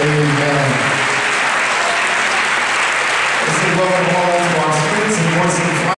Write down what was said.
Hallelujah.